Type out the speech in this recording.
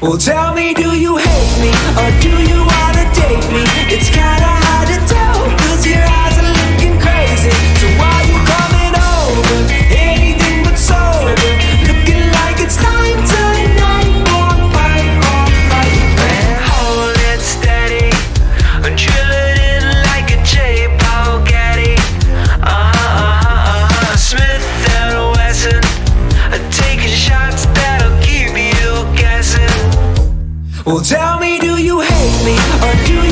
Well, tell me, do you hate me or do you wanna date me? It's kind Well, tell me, do you hate me or do you?